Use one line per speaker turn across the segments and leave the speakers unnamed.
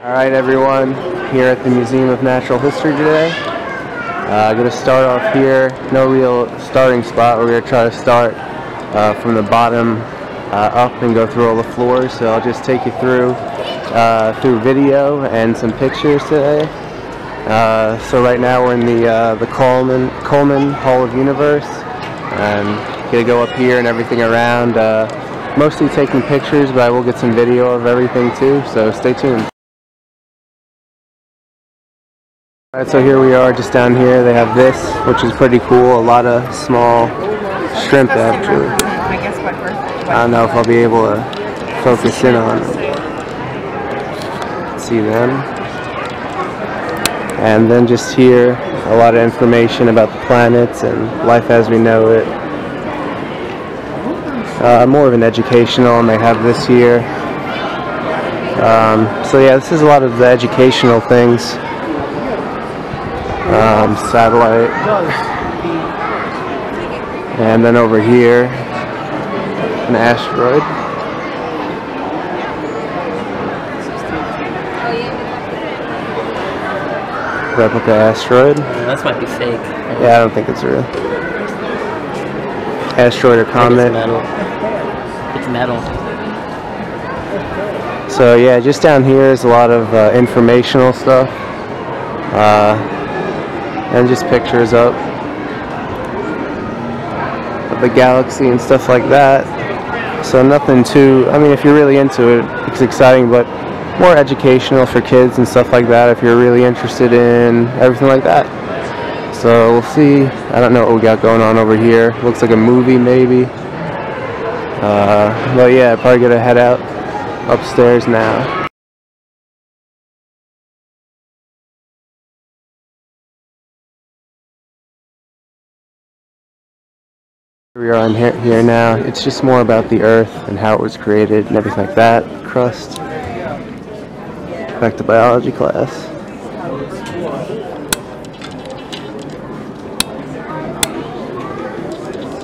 Alright everyone, here at the Museum of Natural History today. Uh, I'm going to start off here, no real starting spot, we're going to try to start uh, from the bottom uh, up and go through all the floors, so I'll just take you through uh, through video and some pictures today. Uh, so right now we're in the uh, the Cullman, Cullman Hall of Universe, and going to go up here and everything around, mostly taking pictures, but I will get some video of everything too, so stay tuned. Alright, so here we are just down here. They have this, which is pretty cool. A lot of small shrimp actually. I don't know if I'll be able to focus in on them. See them. And then just here, a lot of information about the planets and life as we know it. Uh, more of an educational, and they have this here. Um, so yeah, this is a lot of the educational things um, satellite. And then over here, an asteroid. Replica asteroid.
Uh, that might be fake.
Yeah, I don't think it's real. Asteroid or comet.
It's metal. It's metal.
So yeah, just down here is a lot of uh, informational stuff. Uh, and just pictures up of the galaxy and stuff like that. So nothing too, I mean if you're really into it, it's exciting, but more educational for kids and stuff like that if you're really interested in everything like that. So we'll see. I don't know what we got going on over here. Looks like a movie maybe. Uh, but yeah, probably gonna head out upstairs now. We are on here, here now. It's just more about the Earth and how it was created and everything like that. Crust. Back to biology class.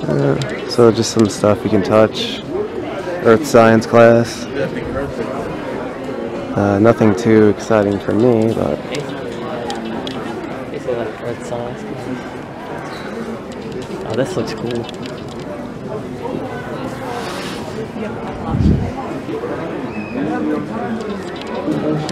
Uh, so just some stuff you can touch. Earth science class. Uh, nothing too exciting for me, but.
Oh, this looks cool.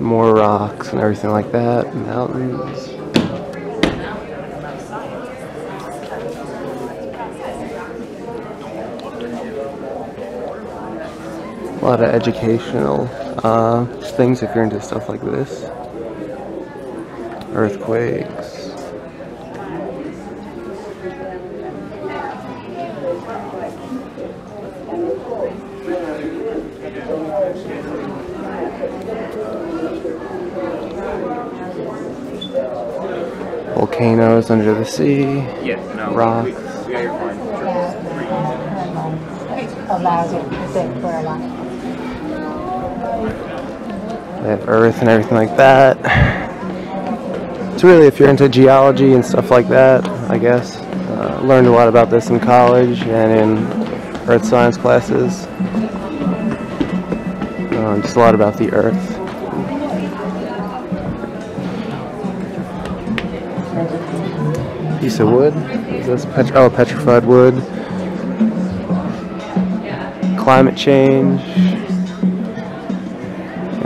more rocks and everything like that, mountains. A lot of educational uh, things if you're into stuff like this. Earthquakes. Volcanoes under the sea,
yeah, no,
rocks.
We, we got your fine.
They have earth and everything like that. It's really if you're into geology and stuff like that, I guess. Uh, learned a lot about this in college and in earth science classes. Um, just a lot about the earth. Piece of wood. Is this pet oh petrified wood? Climate change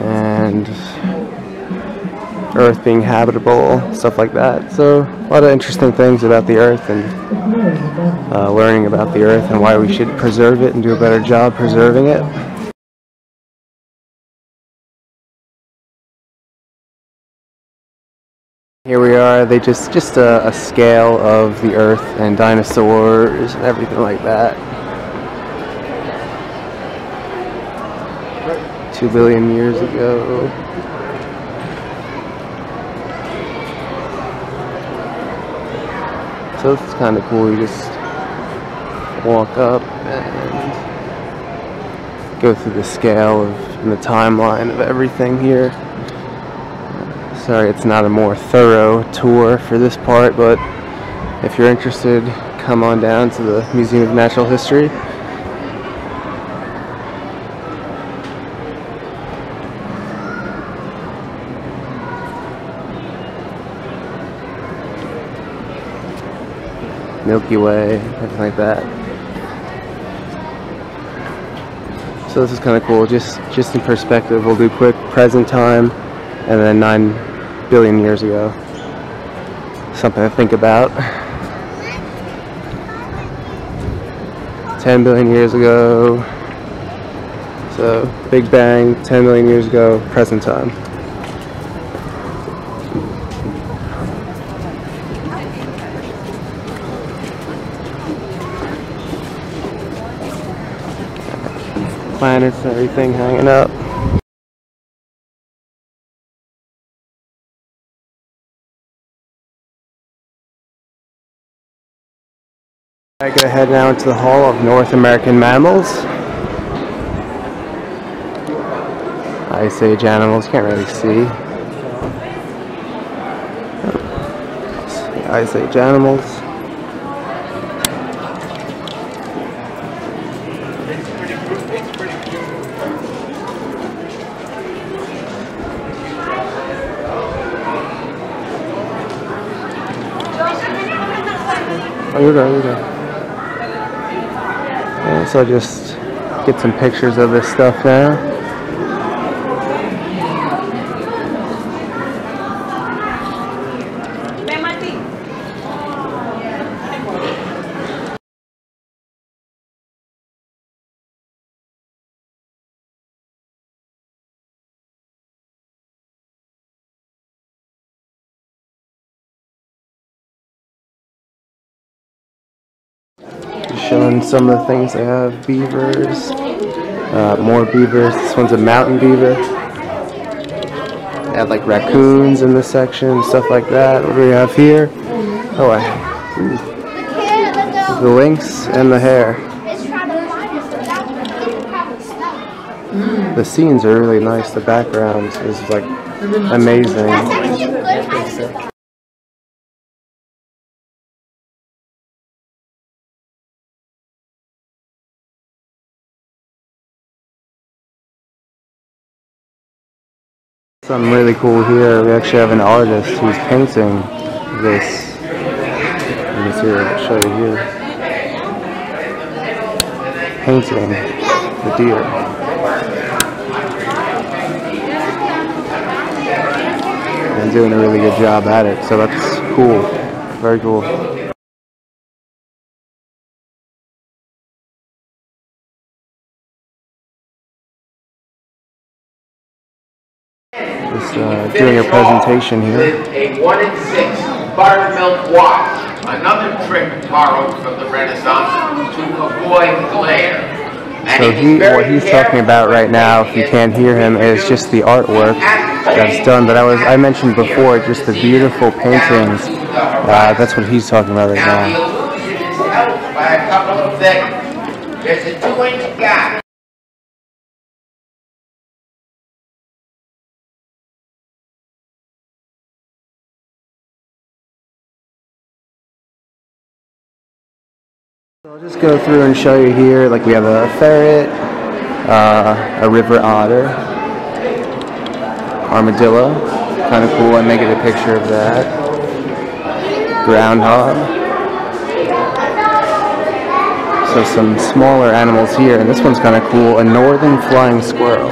and Earth being habitable, stuff like that. So a lot of interesting things about the Earth and uh, learning about the Earth and why we should preserve it and do a better job preserving it. are. They just just a, a scale of the Earth and dinosaurs and everything like that. Two billion years ago. So it's kind of cool. You just walk up and go through the scale of and the timeline of everything here. Sorry, it's not a more thorough tour for this part, but if you're interested, come on down to the Museum of Natural History. Milky Way, everything like that. So this is kind of cool. Just just in perspective, we'll do quick present time, and then nine billion years ago. Something to think about. 10 billion years ago. So, Big Bang, 10 million years ago, present time. Planets and everything hanging up. I go head now into the Hall of North American Mammals. Ice Age animals, can't really see. Oh. Ice Age animals. Oh, you're good, you're good. So I'll just get some pictures of this stuff now. Showing some of the things they have. Beavers. Uh, more beavers. This one's a mountain beaver. They have like raccoons in this section, stuff like that. What do we have here? Oh, I, the lynx and the hare. The scenes are really nice. The background is like amazing. Something really cool here. We actually have an artist who's painting this. You can see I'll show you here. Painting the deer. And doing a really good job at it. So that's cool. Very cool. Uh, doing a presentation here.
With a one in six buttermilk watch, another trick borrowed from the Renaissance to avoid glare.
So he, what he's talking about right now, if you can't hear him, is just the artwork that's done. But I was, I mentioned before, just the beautiful paintings. Uh, that's what he's talking about right
Now, the illusion is helped by a couple of things. There's a two-inch gap
I'll just go through and show you here. Like we have a ferret, uh, a river otter, armadillo. Kind of cool. I may get a picture of that. Groundhog. So some smaller animals here, and this one's kind of cool. A northern flying squirrel.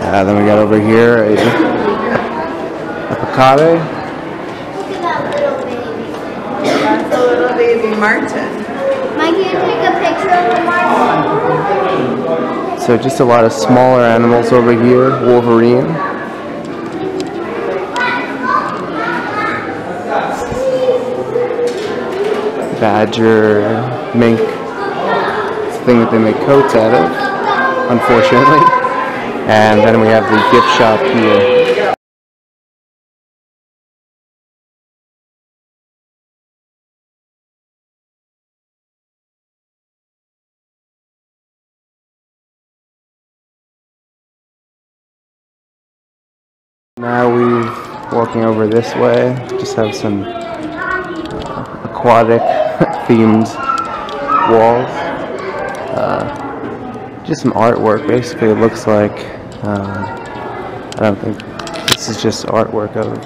Uh, then we got over here a, a picade.
Look at that little baby.
That's a little baby marten.
Mike, can you take a picture of the marten?
So just a lot of smaller animals over here. Wolverine. Badger, mink. It's the thing that they make coats out of, unfortunately. And then we have the gift shop here. Walking over this way. Just have some uh, aquatic themed walls. Uh, just some artwork. Basically, it looks like. Uh, I don't think this is just artwork of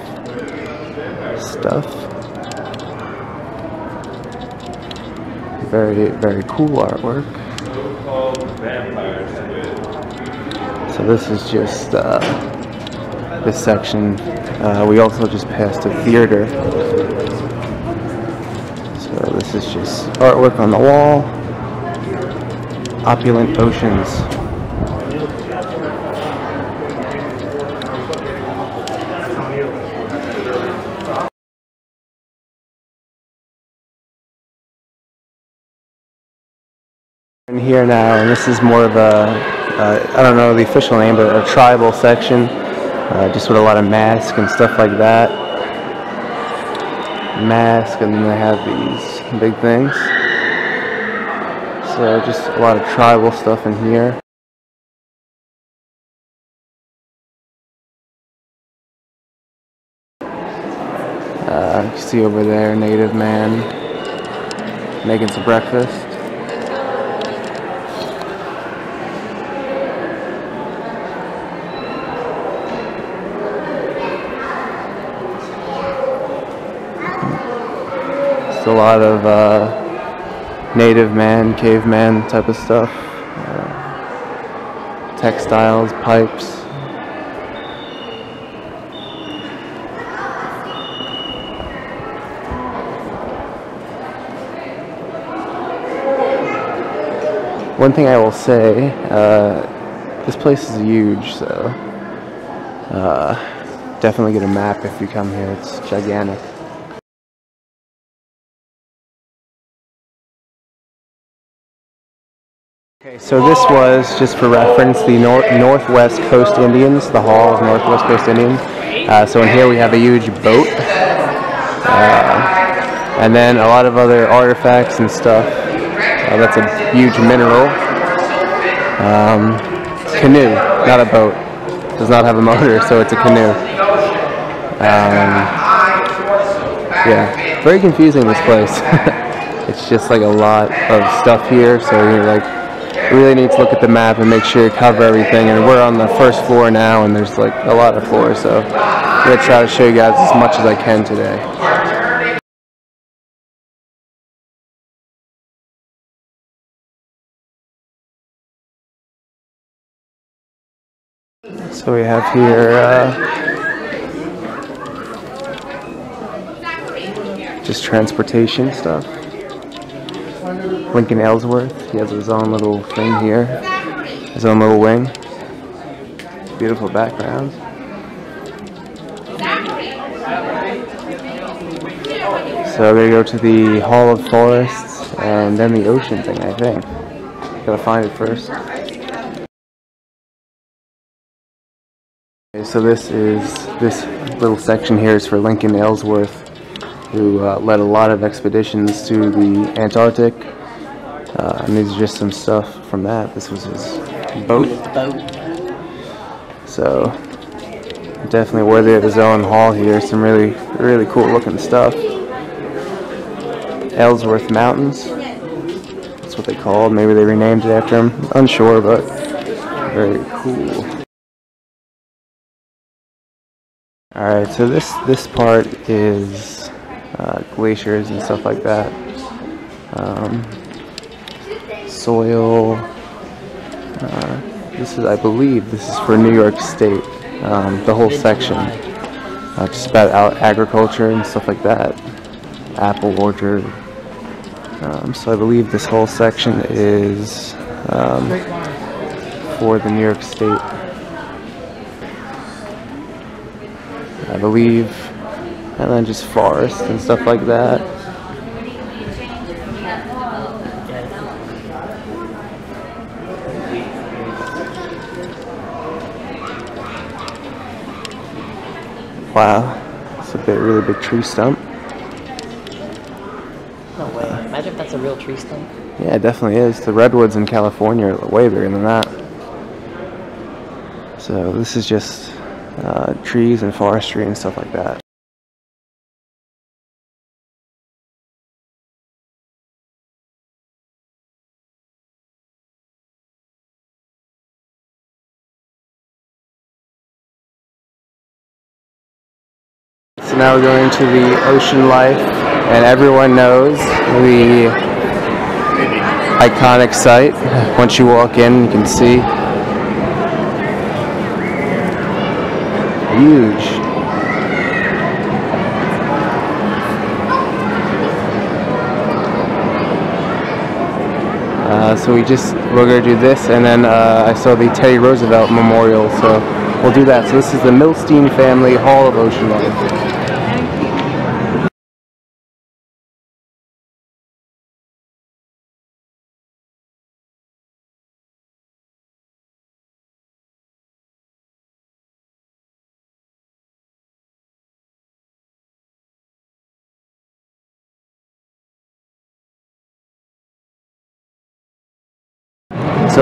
stuff. Very, very cool artwork. So this is just uh, this section. Uh, we also just passed a theater. So this is just artwork on the wall. Opulent oceans. in here now, and this is more of a, uh, I don't know the official name, but a tribal section, uh, just with a lot of masks and stuff like that. Mask, and then they have these big things. So just a lot of tribal stuff in here. Uh, you see over there, native man making some breakfast. Just a lot of uh, native man, caveman type of stuff. Uh, textiles, pipes. One thing I will say, uh, this place is huge, so uh, definitely get a map if you come here. It's gigantic. So this was, just for reference, the Nor- Northwest Coast Indians, the Hall of Northwest Coast Indians. Uh, so in here we have a huge boat, uh, and then a lot of other artifacts and stuff. Uh, that's a huge mineral. Um, canoe, not a boat. Does not have a motor, so it's a canoe. Um, yeah, very confusing this place. it's just like a lot of stuff here, so you're like really need to look at the map and make sure you cover everything. And we're on the first floor now, and there's like a lot of floors, so I'm gonna try to show you guys as much as I can today. So we have here uh, just transportation stuff. Lincoln Ellsworth, he has his own little thing here, his own little wing. Beautiful background. So we go to the Hall of Forests and then the ocean thing, I think. Gotta find it first. Okay, so this is this little section here is for Lincoln Ellsworth, who uh, led a lot of expeditions to the Antarctic. Uh, and these are just some stuff from that. This was his boat, so definitely worthy of his own hall here. Some really, really cool looking stuff. Ellsworth Mountains. That's what they called. Maybe they renamed it after him. Unsure, but very cool. Alright, so this this part is uh, glaciers and stuff like that. Um, soil. Uh, this is, I believe, this is for New York State. Um, the whole section, uh, just about out agriculture and stuff like that. Apple orchard. Um, so I believe this whole section is um, for the New York State. I believe, and then just forest and stuff like that. Wow, it's a bit really big tree stump.
No way. Imagine if that's a real tree stump.
Yeah, it definitely is. The redwoods in California are way bigger than that. So this is just uh, trees and forestry and stuff like that. Now we're going to the ocean life, and everyone knows the iconic site. Once you walk in, you can see huge. Uh, so we just we're gonna do this, and then uh, I saw the Teddy Roosevelt Memorial, so we'll do that. So this is the Milstein Family Hall of Ocean Life.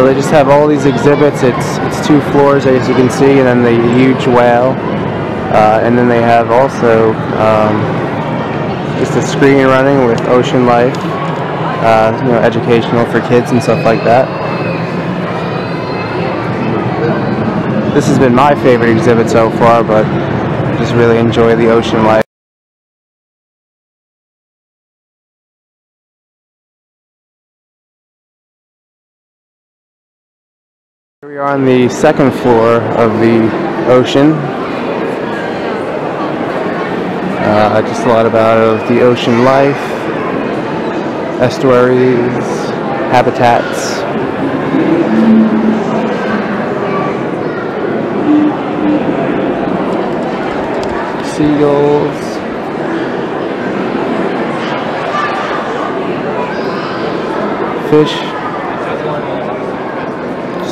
So they just have all these exhibits. It's it's two floors as you can see, and then the huge whale, uh, and then they have also um, just a screen running with ocean life, uh, you know, educational for kids and stuff like that. This has been my favorite exhibit so far, but I just really enjoy the ocean life. On the second floor of the ocean. Uh, just a lot about the ocean life, estuaries, habitats. Seagulls. Fish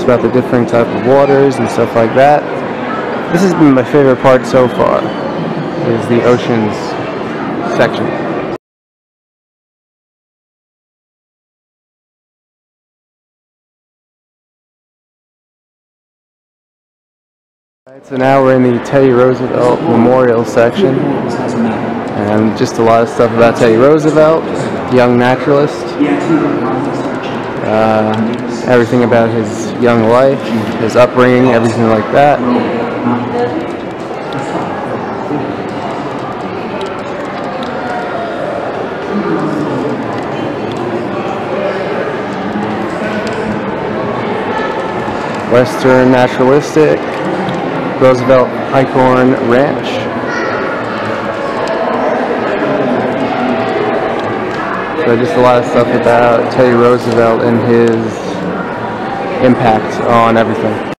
about the different type of waters and stuff like that. This has been my favorite part so far, is the oceans section. So now we're in the Teddy Roosevelt Memorial section, and just a lot of stuff about Teddy Roosevelt, young naturalist. Uh, everything about his young life, his upbringing, everything like that. Western Naturalistic, Roosevelt Elkhorn Ranch. So just a lot of stuff about Teddy Roosevelt and his impact on everything.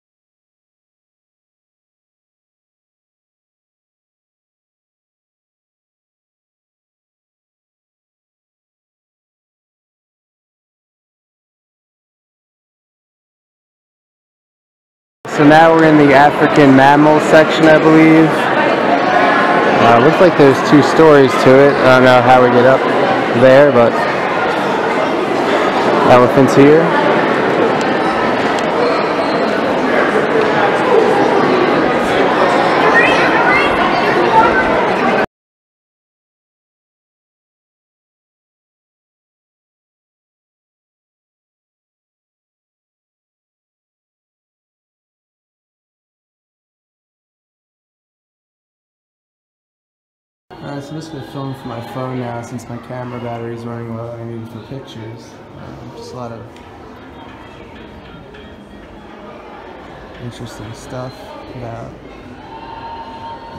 So now we're in the African mammal section, I believe. Uh, looks like there's two stories to it. I don't know how we get up there, but elephants here. Alright, so I'm just gonna film from my phone now since my camera battery is running low and I need it for pictures. Um, just a lot of interesting stuff about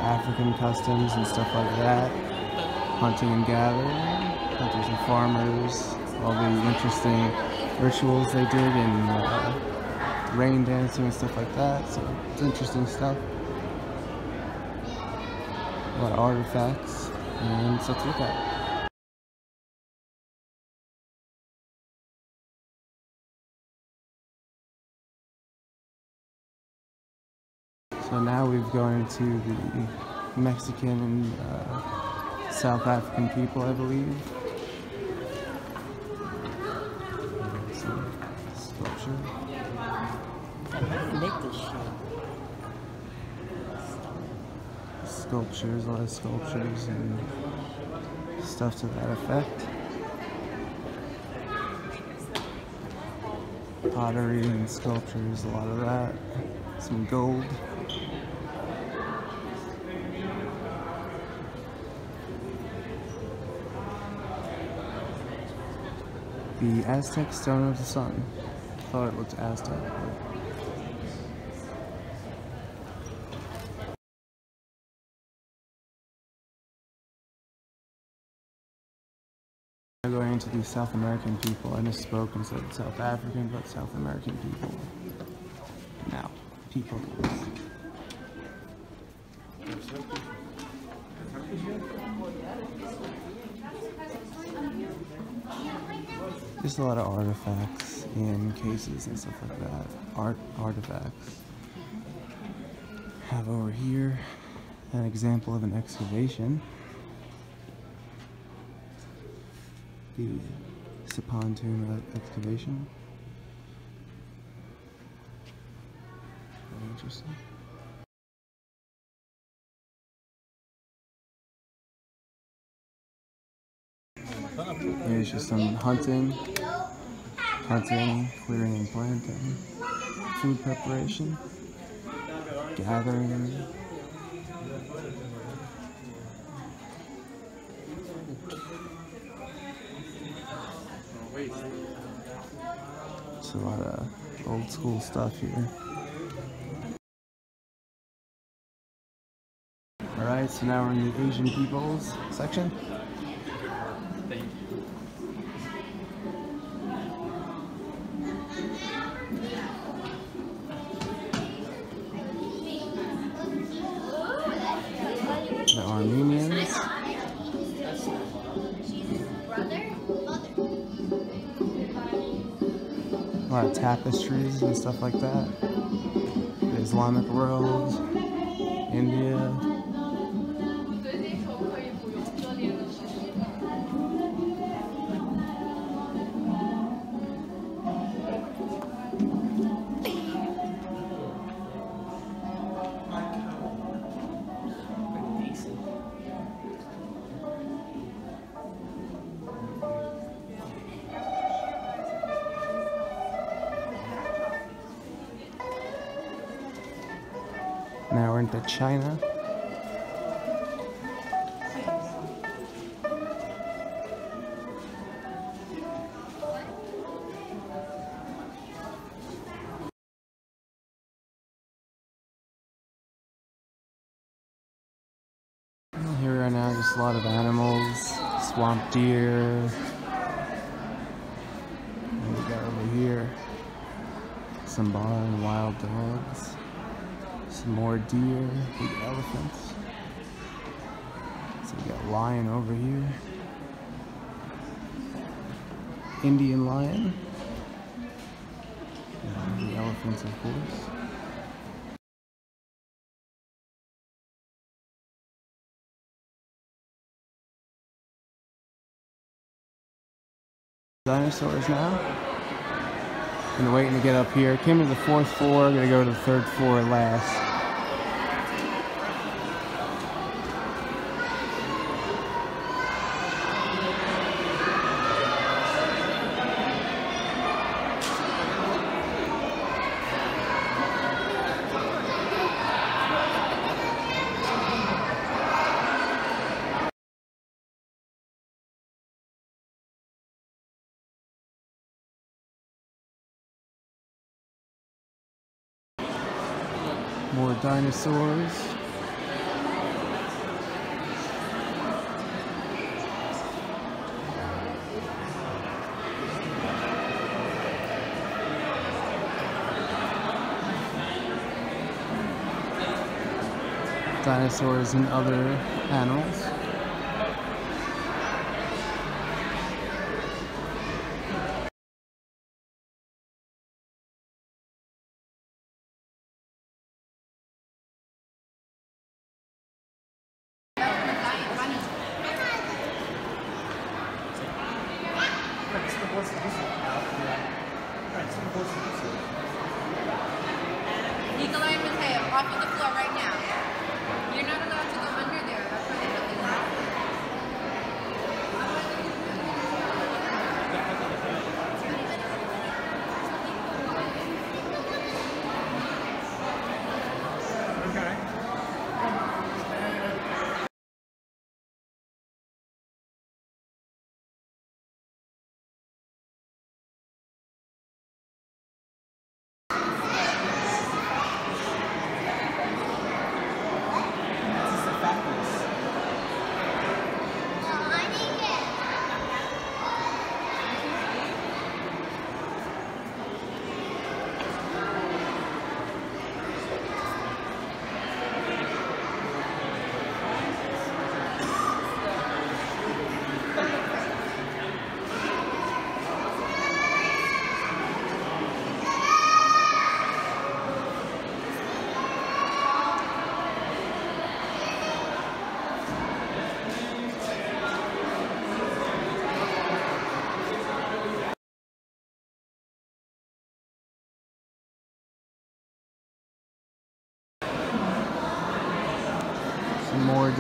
African customs and stuff like that. Hunting and gathering, hunters and farmers, all the interesting rituals they did and uh, rain dancing and stuff like that. So it's interesting stuff a lot of artifacts and to look at. So now we've gone to the Mexican and uh, South African people, I believe. Sculpture.
Make this shit. Stop.
Sculptures, a lot of sculptures and stuff to that effect. Pottery and sculptures, a lot of that. Some gold. The Aztec Stone of the Sun. Thought it looked Aztec. But- Now Going into the South American people, I misspoke and said South African, but South American people. Now, people. Just a lot of artifacts in cases and stuff like that. Art artifacts. Have over here an example of an excavation. The Sapontoon excavation. Very interesting. Just some hunting, hunting, clearing and planting, food preparation, gathering. It's a lot of old school stuff here. Alright, so now we're in the Asian peoples section. The A lot of tapestries and stuff like that. The Islamic world. India. Lot of animals, swamp deer. We got over here some barn wild dogs. Some more deer, big elephants. So we got lion over here. Indian lion. And the elephants, of course. Dinosaurs now. Been waiting to get up here. Came to the fourth floor, gonna go to the third floor last. More dinosaurs. Dinosaurs and other animals.
Off of the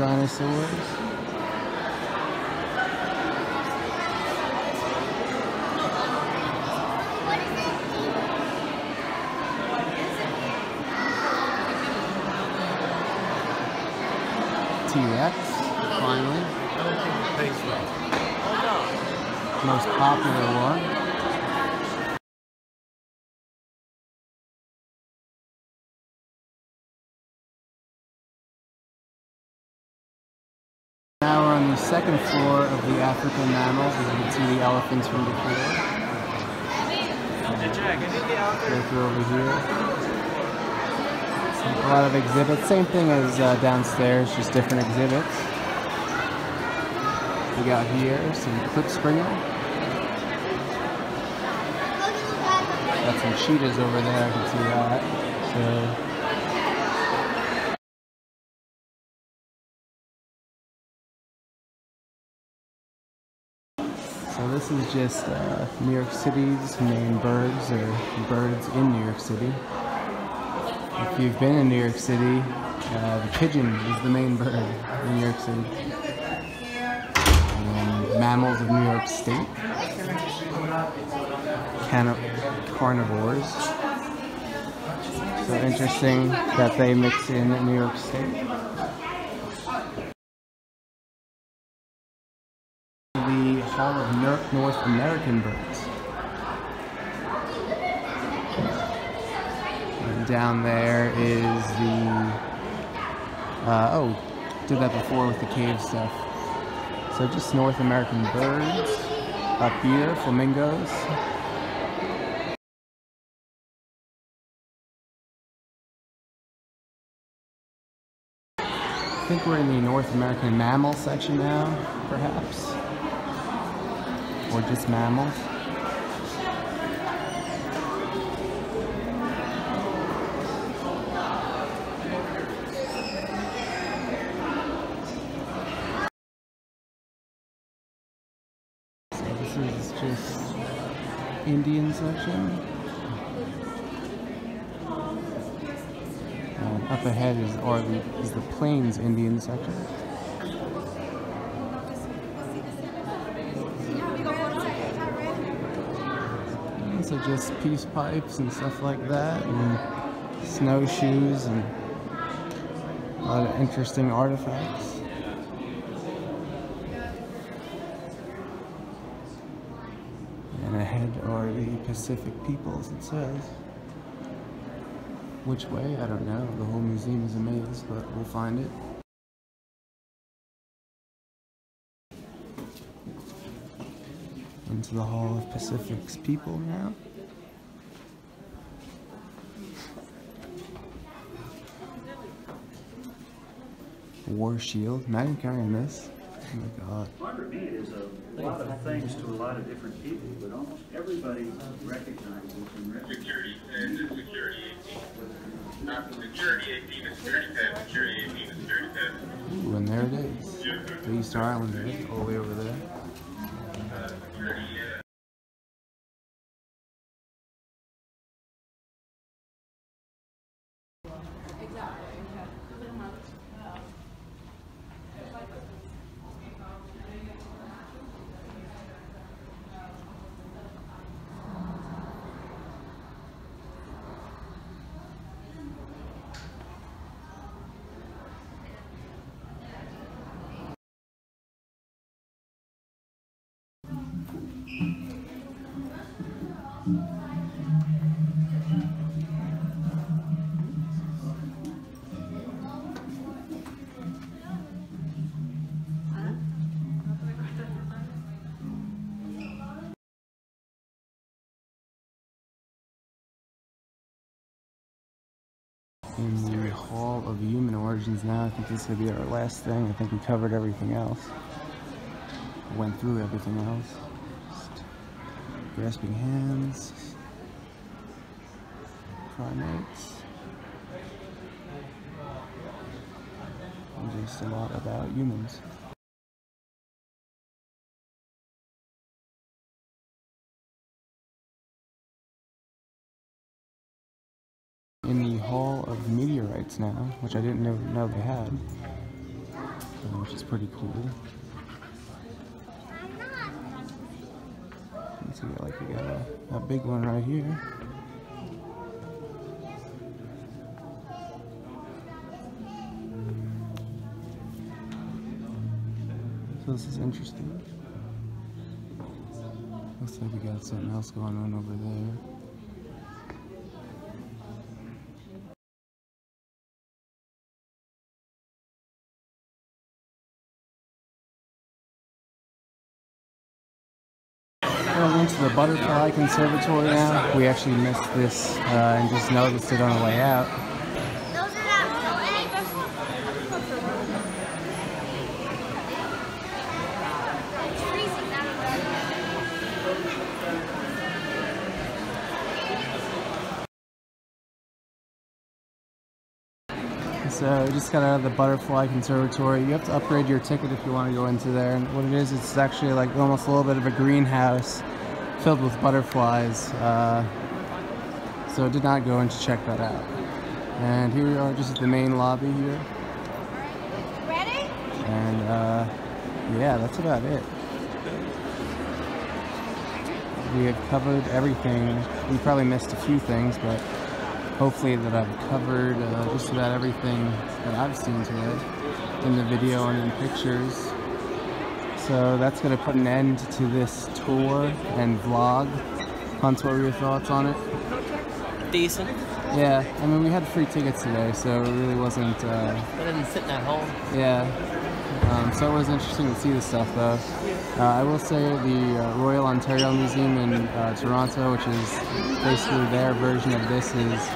dinosaurs. T-Rex, finally. Most popular one. Now we're on the second floor of the African mammals, you can see the elephants from before. Go through over here. A lot of exhibits, same thing as uh, downstairs, just different exhibits. We got here some Klipspringer. Got some cheetahs over there, I can see that. So this is just uh, New York City's main birds or birds in New York City. If you've been in New York City, uh, the pigeon is the main bird in New York City. Mammals of New York State. Cana- carnivores. So interesting that they mix in New York State. North American Birds. And down there is the. Uh, oh, did that before with the cave stuff. So just North American birds. Up here, flamingos. I think we're in the North American mammal section now, perhaps or just mammals. This is just Indian section. And up ahead is or the, is the Plains Indian section. So just peace pipes and stuff like that, and snowshoes and a lot of interesting artifacts. And ahead are the Pacific peoples, it says. Which way? I don't know. The whole museum is a maze, but we'll find it. into the Hall of Pacific's people now. War shield. Imagine carrying this. Oh my god.
Margaret Mead is a lot of things to a lot of different people, but almost everybody recognizes and recognizes.
Security 10 to security 18. After security 18 to security 10, security 18 to security 10.
Ooh, and there it is. The Easter Islanders all the way over there. Hall of Human Origins now, I think this is going to be our last thing. I think we covered everything else. Went through everything else. Just grasping hands. Primates. And just a lot about humans. In the Hall of Meteorites now, which I didn't know, they had. which is pretty cool. We got like we got a, a big one right here. So this is interesting. Looks like we got something else going on over there. Butterfly Conservatory now. We actually missed this uh, and just noticed it on the way out.
Those are not It's freezing out there.
So we just got out of the Butterfly Conservatory. You have to upgrade your ticket if you want to go into there. And what it is, it's actually like almost a little bit of a greenhouse filled with butterflies. Uh, so I did not go in to check that out. And here we are just at the main lobby here.
Ready?
And uh, yeah, that's about it. We have covered everything. We probably missed a few things, but hopefully that I've covered uh, just about everything that I've seen today in the video and in pictures. So that's going to put an end to this tour and vlog. Hunt, what were your thoughts on it?
Decent.
Yeah, I mean, we had free tickets today, so it really wasn't. Uh,
I didn't sit in at home.
yeah. Um, so it was interesting to see this stuff, though. Uh, I will say the uh, Royal Ontario Museum in uh, Toronto, which is basically their version of this, is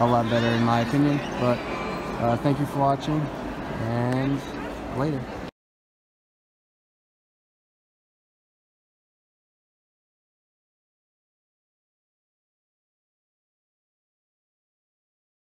a lot better in my opinion. But uh, thank you for watching, and later.